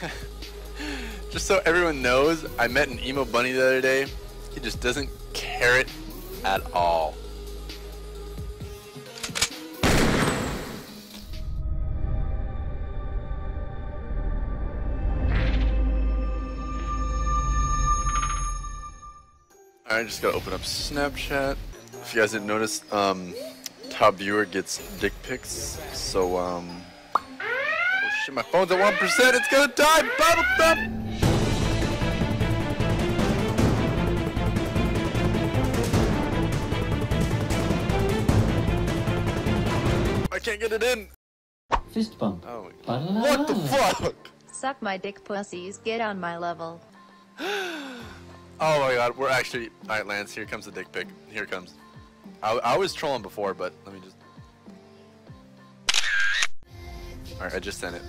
just so everyone knows, I met an emo bunny the other day. He just doesn't care it at all. I just gotta open up Snapchat. If you guys didn't notice, um, top viewer gets dick pics. So, um, shit, my phone's at 1%, it's gonna die! Bubble thump! I can't get it in! Fist bump. Oh, what the fuck? Suck my dick pussies, get on my level. Oh my god, we're actually. Alright, Lance, here comes the dick pic. Here comes. I, I was trolling before, but let me just. Alright, I just sent it.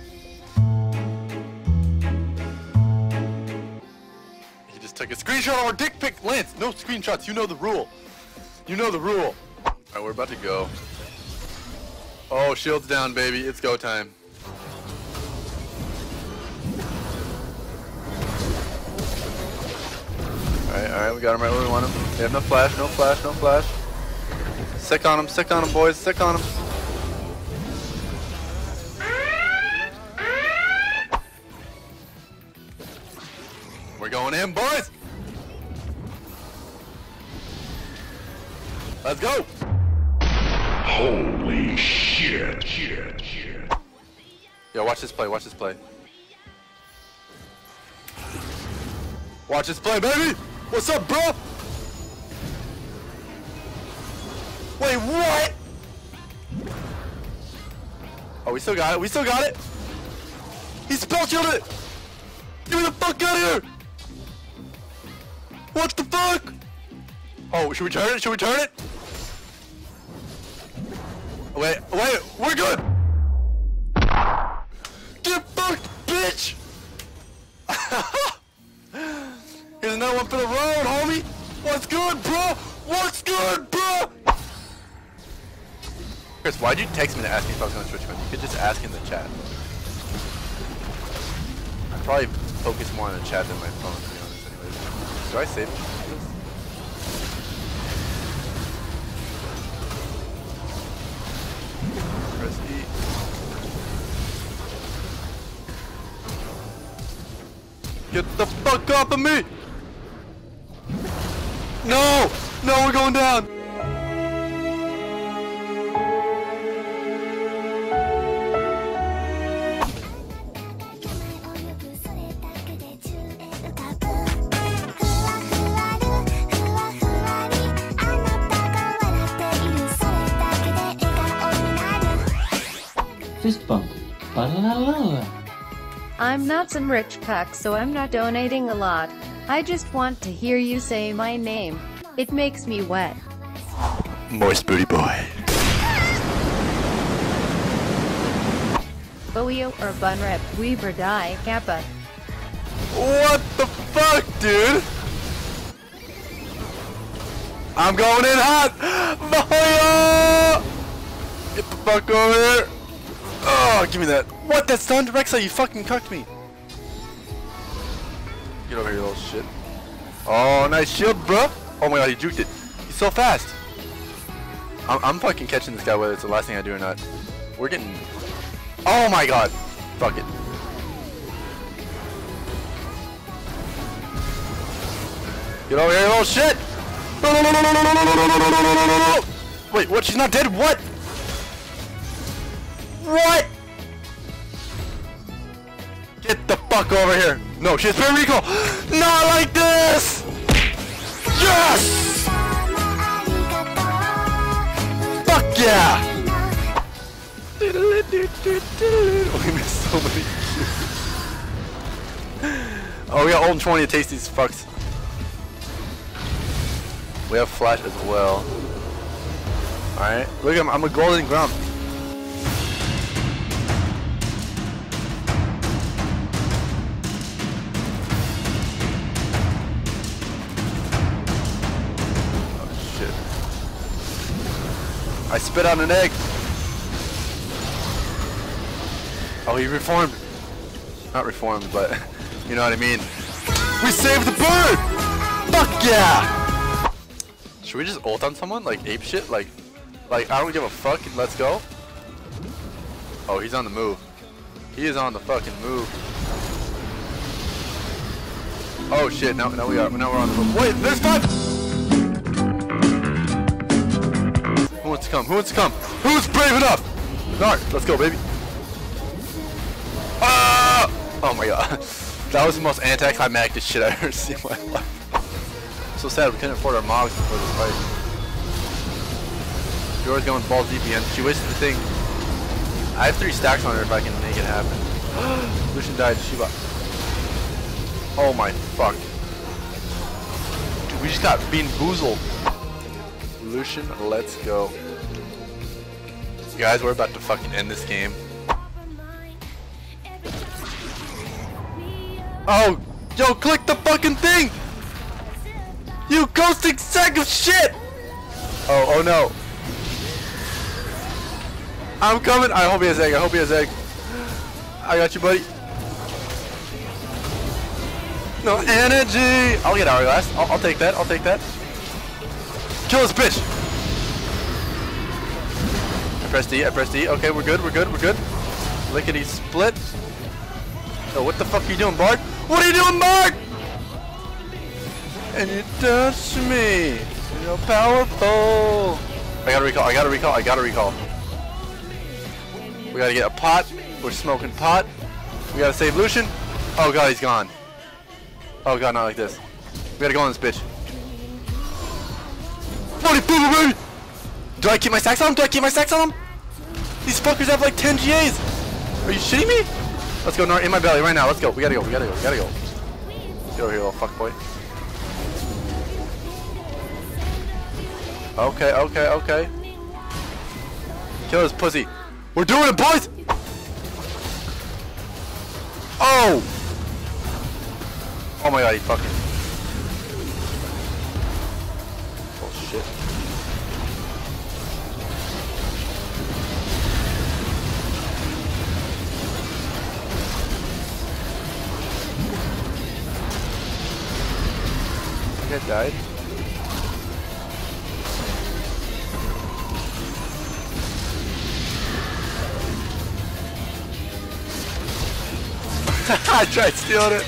He just took a screenshot of our dick pic. Lance, no screenshots. You know the rule. You know the rule. Alright, we're about to go. Oh, shield's down, baby. It's go time. Alright, alright, we got him right where we want him. They have no flash, no flash, no flash. Sick on him, sick on him, boys, sick on him. In, boys! Let's go! Holy shit, shit, shit. Yo, watch this play, watch this play. Watch this play, baby! What's up, bro? Wait, what? Oh, we still got it, we still got it! He spell killed it! Get me the fuck out of here! What the fuck? Oh, should we turn it? Should we turn it? Wait, wait, we're good! Get fucked, bitch! Here's another one for the road, homie! What's good, bro? What's good, bro? Chris, why'd you text me to ask me if I was gonna switch? You could just ask in the chat. I probably focus more on the chat than my phone, Do I save? Get the fuck off of me! No! No, we're going down! Fist bump. Ba-la-la-la. I'm not some rich cuck, so I'm not donating a lot. I just want to hear you say my name. It makes me wet. Moist booty boy. Boio or bun Bunrep, Weaver Die, Kappa. What the fuck, dude? I'm going in hot! Fire! Get the fuck over here! Oh, give me that. What? That's stunned? Rexa, you fucking cucked me. Get over here, little shit. Oh, nice shield, bro. Oh my god, he juked it. He's so fast. I'm, I'm fucking catching this guy whether it's the last thing I do or not. We're getting... Oh my god. Fuck it. Get over here, little shit! Wait, what? She's not dead? What? What? Get the fuck over here! No, she has Puerto Rico! Not like this! Yes! Fuck yeah! We missed so many Oh, we got old 20 to taste these fucks. We have flash as well. Alright. Look at him, I'm a golden grump. I spit on an egg. Oh, he reformed. Not reformed, but you know what I mean. We saved the bird! Fuck yeah! Should we just ult on someone? Like ape shit? Like, like I don't give a fuck. Let's go. Oh, he's on the move. He is on the fucking move. Oh shit! Now, now we are. Now we're on the move. Wait, there's five. Wants to come? Who wants to come? Who's brave enough? Nart, let's go, baby. Ah! Oh my god. That was the most anticlimactic shit I've ever seen in my life. So sad we couldn't afford our mogs before this fight. Yours going ball deep again. She wasted the thing. I have three stacks on her if I can make it happen. Lucian died. To Shiva. Oh my fuck. Dude, we just got bean boozled. Lucian, let's go. Guys, we're about to fucking end this game. Oh, yo, click the fucking thing! You ghosting sack of shit! Oh, oh no. I'm coming. I hope he has egg. I hope he has egg. I got you, buddy. No energy. I'll get hourglass. I'll, I'll take that. I'll take that. Kill this bitch. Press D. I press D. Okay, we're good. We're good. We're good. Lickety split. Oh, what the fuck are you doing, Bard? What are you doing, Bard? And you touch me. You're powerful. I gotta recall. I gotta recall. I gotta recall. We gotta get a pot. We're smoking pot. We gotta save Lucian. Oh god, he's gone. Oh god, not like this. We gotta go on this bitch. 40 boo boo baby! Do I keep my stacks on him? Do I keep my stacks on him? These fuckers have like 10 GAs! Are you shitting me? Let's go, in my belly right now. Let's go. We gotta go. We gotta go. We gotta go. Get over here, little fuck boy. Okay, okay, okay. Kill this pussy. We're doing it, boys! Oh! Oh my god, he fucking... Oh shit. Died. I tried stealing it.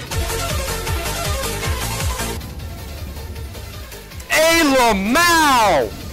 Hey, Lamau!